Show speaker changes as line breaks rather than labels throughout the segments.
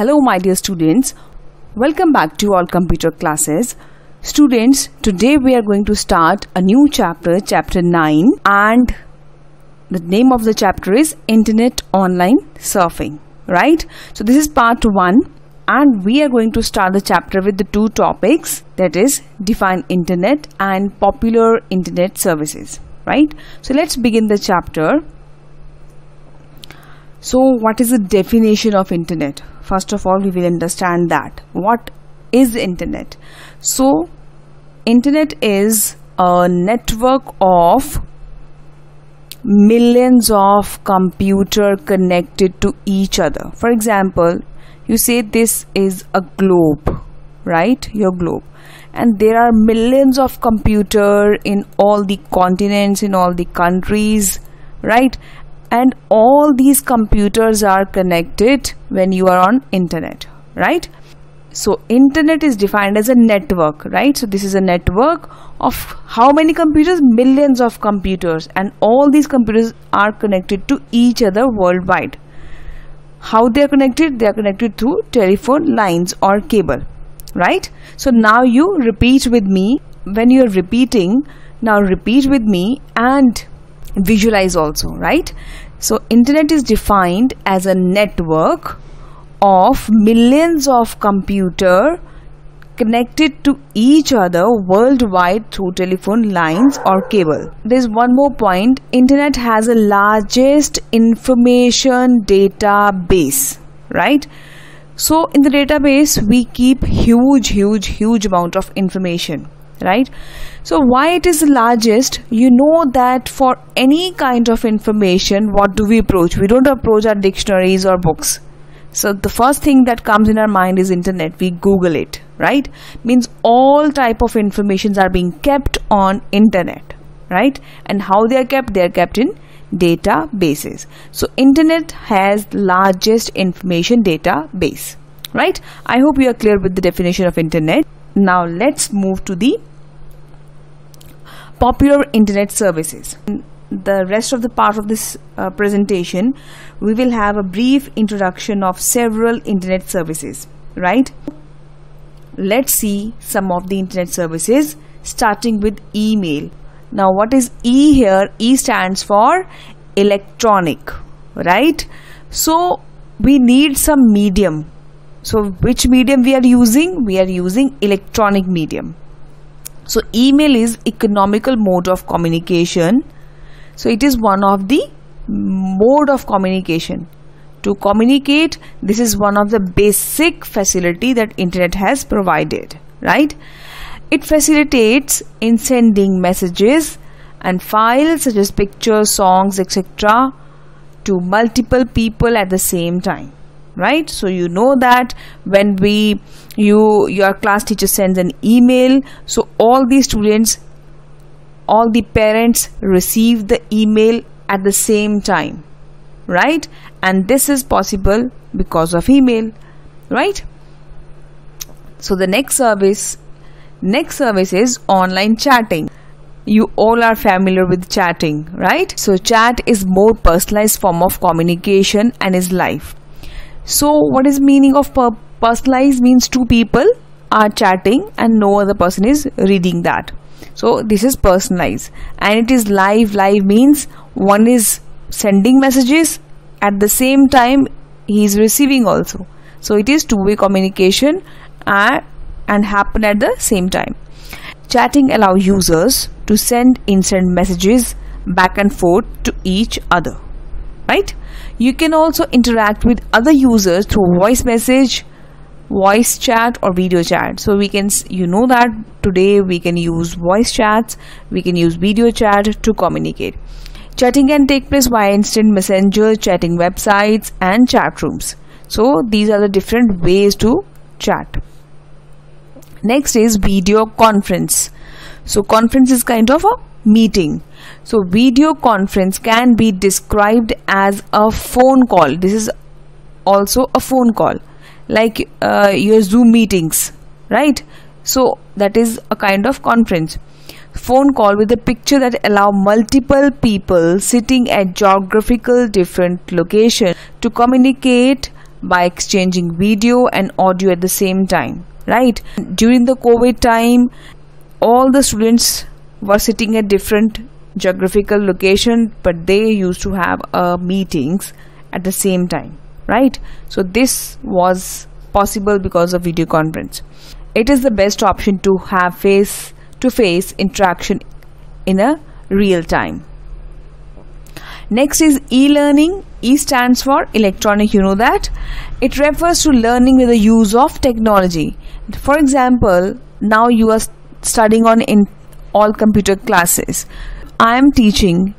Hello my dear students, welcome back to all computer classes. Students, today we are going to start a new chapter, chapter 9 and the name of the chapter is Internet Online Surfing, right? So this is part 1 and we are going to start the chapter with the two topics that is define internet and popular internet services, right? So let's begin the chapter. So what is the definition of internet? First of all, we will understand that. What is internet? So internet is a network of millions of computer connected to each other. For example, you say this is a globe, right? Your globe. And there are millions of computer in all the continents, in all the countries, right? And all these computers are connected when you are on internet right? So internet is defined as a network right? So this is a network of how many computers? Millions of computers. And all these computers are connected to each other worldwide. How they are connected? They are connected through telephone lines or cable right? So now you repeat with me. When you are repeating now repeat with me and visualize also right? So internet is defined as a network of millions of computer connected to each other worldwide through telephone lines or cable. There's one more point. Internet has a largest information database right? So in the database we keep huge huge huge amount of information right? So why it is the largest you know that for any kind of information what do we approach? We don't approach our dictionaries or books. So the first thing that comes in our mind is internet. We google it right? Means all type of informations are being kept on internet right? And how they are kept? They are kept in databases. So internet has largest information database right? I hope you are clear with the definition of internet. Now let's move to the popular internet services. In the rest of the part of this uh, presentation, we will have a brief introduction of several internet services, right? Let's see some of the internet services starting with email. Now what is E here? E stands for electronic, right? So we need some medium. So which medium we are using? We are using electronic medium so email is economical mode of communication. So it is one of the mode of communication. To communicate this is one of the basic facility that internet has provided right? It facilitates in sending messages and files such as pictures songs etc to multiple people at the same time right? So you know that when we you your class teacher sends an email. So all the students all the parents receive the email at the same time right? And this is possible because of email right? So the next service next service is online chatting. You all are familiar with chatting right? So chat is more personalized form of communication and is live. So what is meaning of per personalized means two people are chatting and no other person is reading that. So this is personalized. And it is live. Live means one is sending messages. At the same time he is receiving also. So it is two-way communication and, and happen at the same time. Chatting allow users to send instant messages back and forth to each other. Right? You can also interact with other users through voice message, voice chat or video chat. So we can, you know that today we can use voice chats, we can use video chat to communicate. Chatting can take place via instant messenger, chatting websites and chat rooms. So these are the different ways to chat. Next is video conference. So conference is kind of a meeting so video conference can be described as a phone call this is also a phone call like uh, your zoom meetings right? So that is a kind of conference. Phone call with a picture that allow multiple people sitting at geographical different location to communicate by exchanging video and audio at the same time right? During the covid time all the students were sitting at different geographical location but they used to have uh, meetings at the same time right? So this was possible because of video conference. It is the best option to have face to face interaction in a real time. Next is e-learning. E stands for electronic you know that. It refers to learning with the use of technology. For example now you are studying on in all computer classes. I am teaching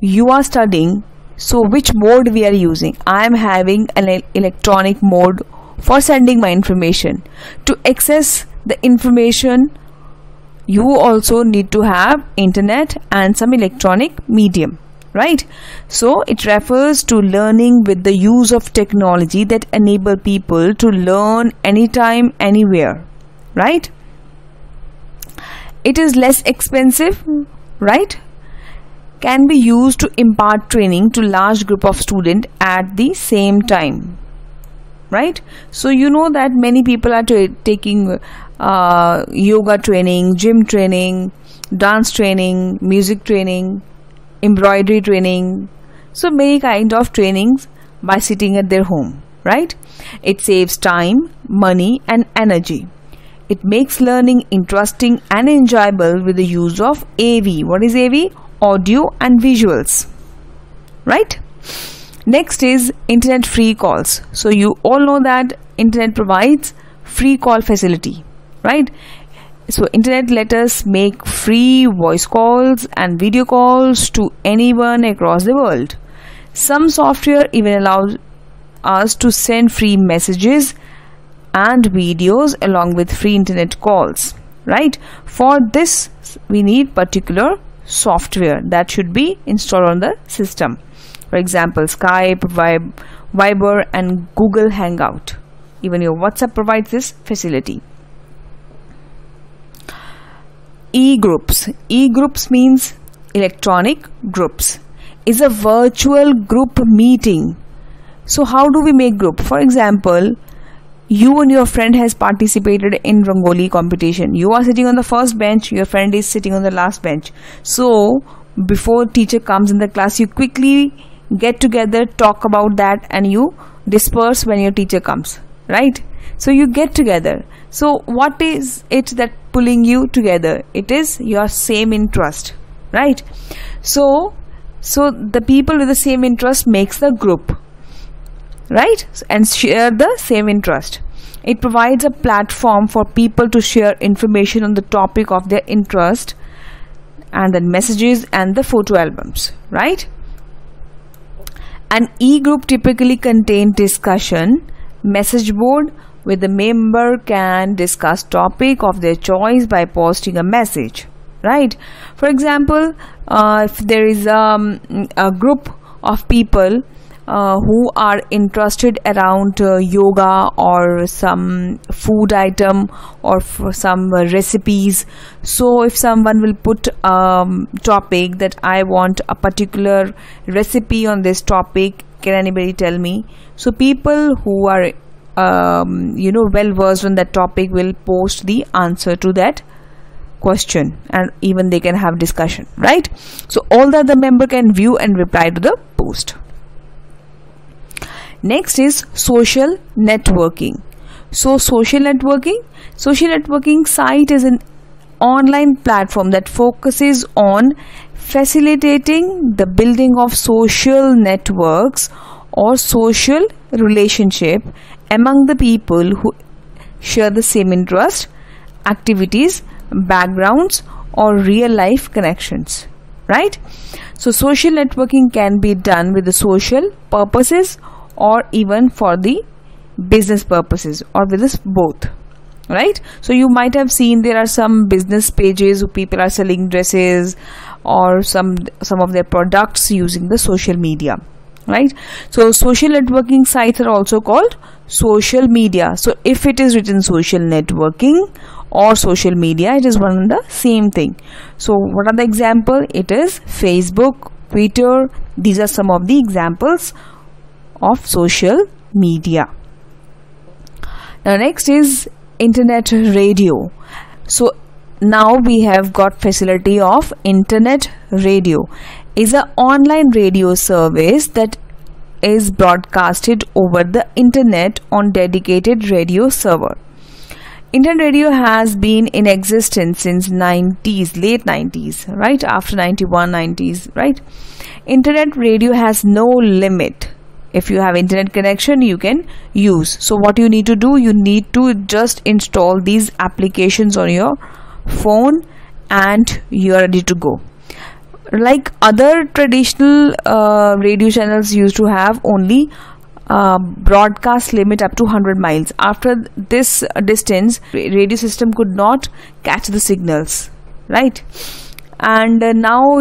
you are studying so which mode we are using? I am having an electronic mode for sending my information. To access the information you also need to have internet and some electronic medium right? So it refers to learning with the use of technology that enable people to learn anytime anywhere right? It is less expensive right can be used to impart training to large group of students at the same time right so you know that many people are taking uh, yoga training gym training dance training music training embroidery training so many kind of trainings by sitting at their home right it saves time money and energy it makes learning interesting and enjoyable with the use of AV. What is AV? Audio and visuals. Right? Next is internet free calls. So you all know that internet provides free call facility, right? So internet let us make free voice calls and video calls to anyone across the world. Some software even allows us to send free messages and videos along with free internet calls, right? For this we need particular software that should be installed on the system. For example Skype, Vib Viber and Google Hangout. Even your WhatsApp provides this facility. E-groups. E-groups means electronic groups. Is a virtual group meeting. So how do we make group? For example you and your friend has participated in rangoli competition. You are sitting on the first bench your friend is sitting on the last bench. So before teacher comes in the class you quickly get together talk about that and you disperse when your teacher comes right? So you get together. So what is it that pulling you together? It is your same interest right? So so the people with the same interest makes the group right? And share the same interest. It provides a platform for people to share information on the topic of their interest and then messages and the photo albums right? An e-group typically contains discussion message board where the member can discuss topic of their choice by posting a message right? For example uh, if there is um, a group of people uh, who are interested around uh, yoga or some food item or for some uh, recipes. So if someone will put a um, topic that i want a particular recipe on this topic can anybody tell me? So people who are um, you know well versed on that topic will post the answer to that question and even they can have discussion right? So all the member can view and reply to the post Next is social networking. So social networking, social networking site is an online platform that focuses on facilitating the building of social networks or social relationship among the people who share the same interest, activities, backgrounds or real life connections right so social networking can be done with the social purposes or even for the business purposes or with this both right? So you might have seen there are some business pages where people are selling dresses or some some of their products using the social media right? So social networking sites are also called social media. So if it is written social networking or social media it is one and the same thing. So what are the example? It is facebook twitter. These are some of the examples of social media. Now next is internet radio. So now we have got facility of internet radio. Is an online radio service that is broadcasted over the internet on dedicated radio server. Internet radio has been in existence since 90s late 90s right? After 91 90s right? Internet radio has no limit if you have internet connection you can use. So what you need to do you need to just install these applications on your phone and you are ready to go. Like other traditional uh, radio channels used to have only uh, broadcast limit up to 100 miles. After this distance radio system could not catch the signals right? And uh, now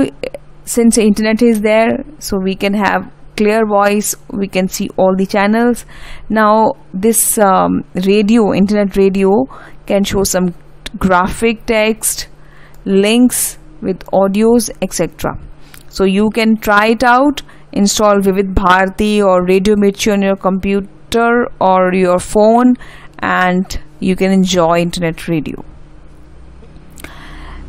since internet is there so we can have clear voice we can see all the channels. Now this um, radio internet radio can show some graphic text links with audios etc so you can try it out install Vividh Bharati or Radio Mirchi on your computer or your phone and you can enjoy internet radio.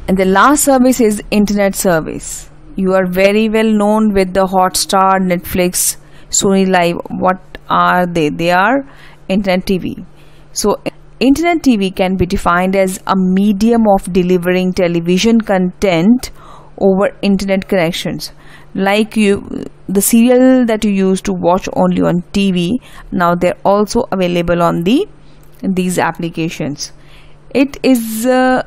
And the last service is internet service you are very well known with the hotstar netflix sony live. What are they? They are internet tv so Internet TV can be defined as a medium of delivering television content over internet connections. Like you the serial that you used to watch only on TV now they're also available on the these applications. It is uh,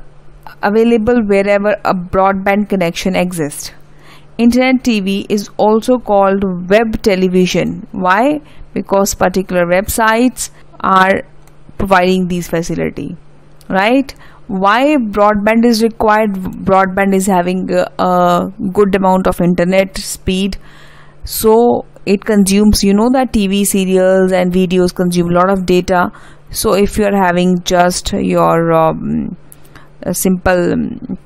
available wherever a broadband connection exists internet TV is also called web television. Why? Because particular websites are providing these facility right? Why broadband is required? Broadband is having a, a, good amount of internet speed. So it consumes you know that tv serials and videos consume a lot of data. So if you're having just your um, simple um,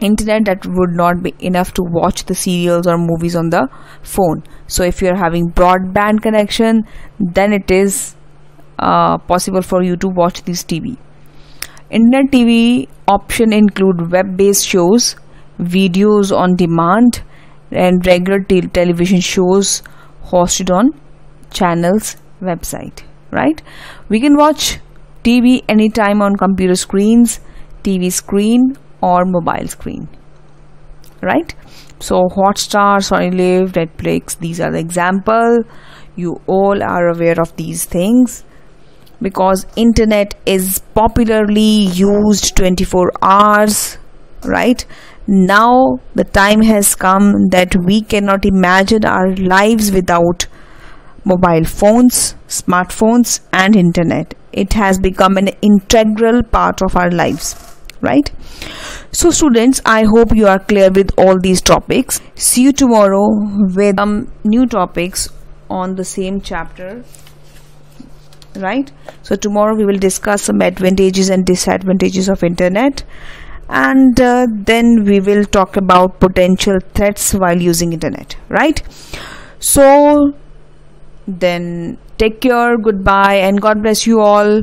internet that would not be enough to watch the serials or movies on the phone so if you're having broadband connection then it is uh, possible for you to watch this TV. Internet TV option include web-based shows, videos on demand, and regular te television shows hosted on channels website. Right? We can watch TV anytime on computer screens, TV screen, or mobile screen. Right? So Hotstar, Sony Live, Netflix, these are the example. You all are aware of these things because internet is popularly used 24 hours right now the time has come that we cannot imagine our lives without mobile phones smartphones and internet it has become an integral part of our lives right? So students i hope you are clear with all these topics. See you tomorrow with some new topics on the same chapter right? So tomorrow we will discuss some advantages and disadvantages of internet and uh, then we will talk about potential threats while using internet right? So then take care goodbye and god bless you all